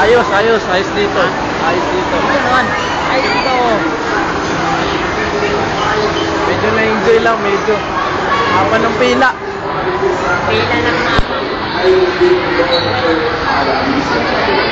Ayos, ayos, ayos dito. Ayos dito. Ito dito. Medyo na-enjoy lang, medyo. Haba ng pila. Pila lang mama.